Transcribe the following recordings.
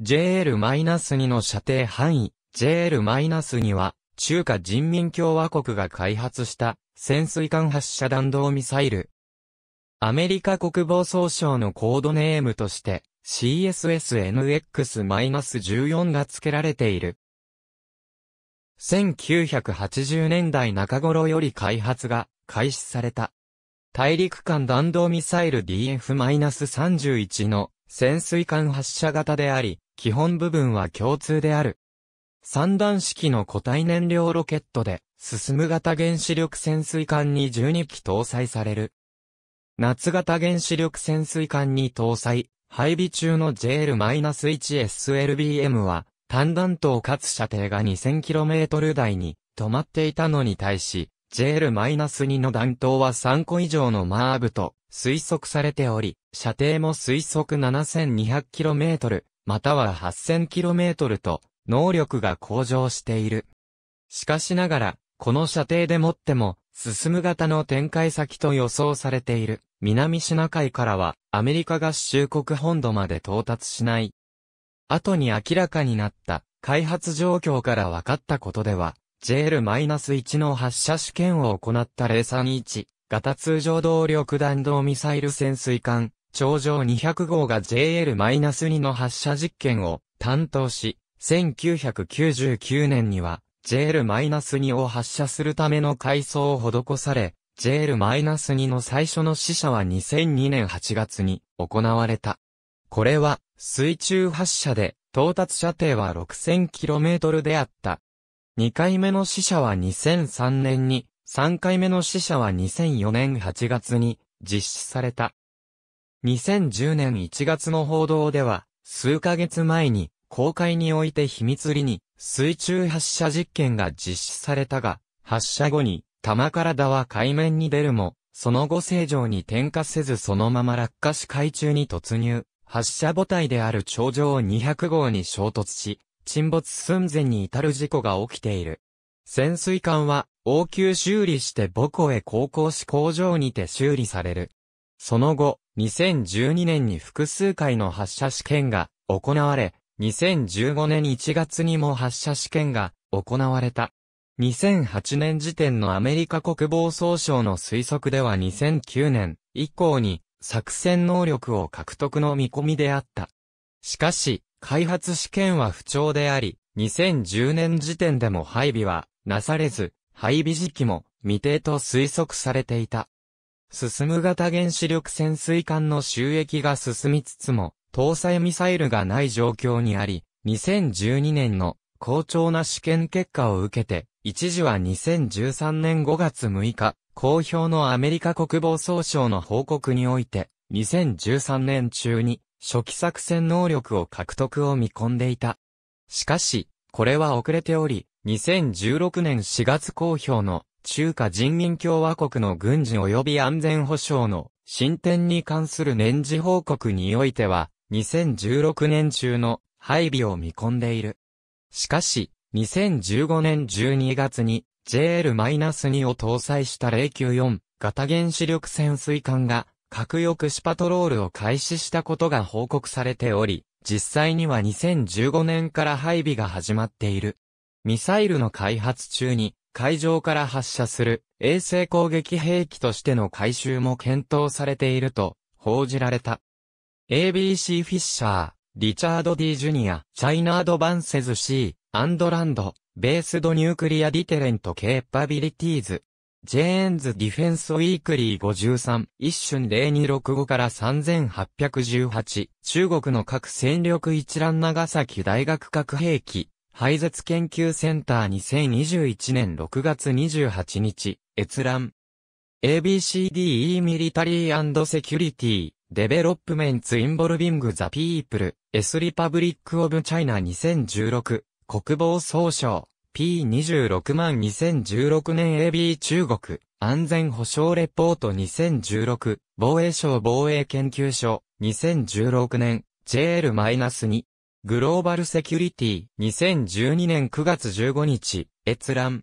JL-2 の射程範囲、JL-2 は、中華人民共和国が開発した潜水艦発射弾道ミサイル。アメリカ国防総省のコードネームとして CSSNX-14 が付けられている。1980年代中頃より開発が開始された。大陸間弾道ミサイル DF-31 の潜水艦発射型であり、基本部分は共通である。三段式の固体燃料ロケットで、進む型原子力潜水艦に12機搭載される。夏型原子力潜水艦に搭載、配備中の JL-1SLBM は、単弾頭かつ射程が 2000km 台に止まっていたのに対し、JL-2 の弾頭は3個以上のマーブと推測されており、射程も推測 7200km、または 8000km と、能力が向上している。しかしながら、この射程でもっても、進む型の展開先と予想されている、南シナ海からは、アメリカ合衆国本土まで到達しない。後に明らかになった、開発状況から分かったことでは、JL-1 の発射試験を行った031型通常動力弾道ミサイル潜水艦頂上200号が JL-2 の発射実験を担当し、1999年には JL-2 を発射するための改装を施され、JL-2 の最初の試射は2002年8月に行われた。これは水中発射で到達射程は 6000km であった。2回目の試射は2003年に、3回目の試射は2004年8月に実施された。2010年1月の報道では、数ヶ月前に公開において秘密裏に水中発射実験が実施されたが、発射後に玉体は海面に出るも、その後正常に点火せずそのまま落下し海中に突入、発射母体である頂上200号に衝突し、沈没寸前に至る事故が起きている。潜水艦は応急修理して母港へ航行し工場にて修理される。その後、2012年に複数回の発射試験が行われ、2015年1月にも発射試験が行われた。2008年時点のアメリカ国防総省の推測では2009年以降に作戦能力を獲得の見込みであった。しかし、開発試験は不調であり、2010年時点でも配備はなされず、配備時期も未定と推測されていた。進む型原子力潜水艦の収益が進みつつも、搭載ミサイルがない状況にあり、2012年の好調な試験結果を受けて、一時は2013年5月6日、公表のアメリカ国防総省の報告において、2013年中に初期作戦能力を獲得を見込んでいた。しかし、これは遅れており、2016年4月公表の中華人民共和国の軍事及び安全保障の進展に関する年次報告においては、2016年中の配備を見込んでいる。しかし、2015年12月に JL-2 を搭載した094型原子力潜水艦が核抑止パトロールを開始したことが報告されており、実際には2015年から配備が始まっている。ミサイルの開発中に海上から発射する衛星攻撃兵器としての回収も検討されていると報じられた。ABC フィッシャー、リチャード D ジュニア、チャイナアドバンセズ C、アンドランド、ベースドニュークリアディテレントケーパビリティーズ。ジェーンズディフェンスウィークリー53、一瞬0265から3818、中国の核戦力一覧長崎大学核兵器、排絶研究センター2021年6月28日、閲覧。ABCDE Military and Security Developments Involving the People S Republic of China 2016国防総省。P26 万2016年 AB 中国。安全保障レポート2016防衛省防衛研究所。2016年。JL-2 グローバルセキュリティ、2012年9月15日、閲覧。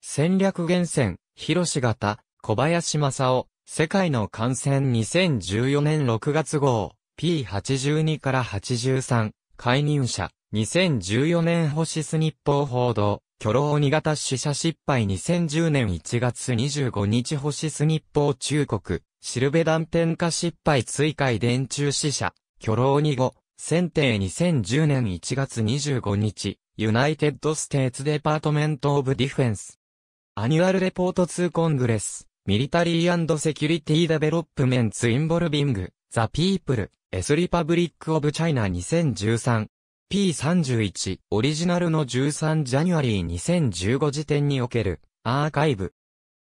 戦略厳選、広し型、小林正夫、世界の感染2014年6月号、P82 から83、介入者、2014年星ス日報報道、巨老2型死者失敗。2010年1月25日星ス日報中国、シルベ断片化失敗。追加遺伝中死者、巨浪2号、選定2010年1月25日、 United States Department of Defense。Annual Report to Congress、Military Security Developments Involving、the People's Republic of China 2013。P31 オリジナルの13 January 2015時点におけるアーカイブ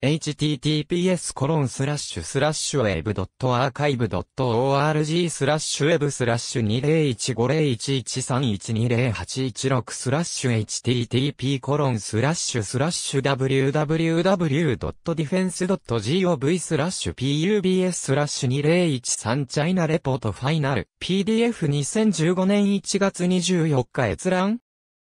https コロンスラッシュスラッシュウェブアーカイブ .org スラッシュウェブスラッシュ20150113120816スラッシュ http コロンスラッシュスラッシュ www.defense.gov スラッシュ pubs スラッシュ2013チャイナレポートファイナル PDF2015 年1月24日閲覧。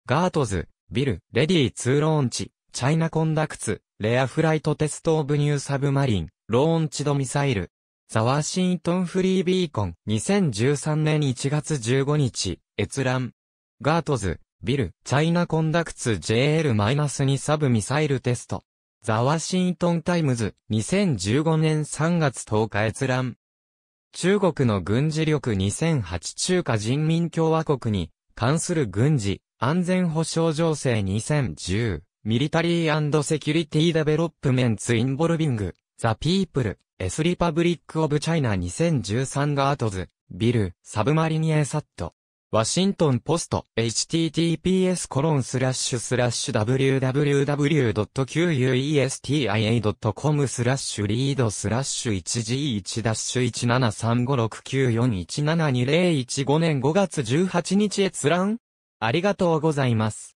Gertz、Bill、Ready to Launch、China Conducts、Rare Flight Test of New Submarine、Launched Missile。The Washington Free Beacon、2013年1月15日、閲覧。 Gertz、Bill、China Conducts JL-2 Sub Missile Test。The Washington Times、2015年3月10日閲覧。中国の軍事力2008中華人民共和国に関する軍事、安全保障情勢2010。 Military Security Developments Involving、the People's Republic of China 2013 Gertz、Bill、Submarine ASAT。ワシントンポスト、https コロンスラッシュスラッシュ www.questia.com スラッシュリードスラッシュ 1G1-1735694172015 年5月18日閲覧ありがとうございます。